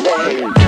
name.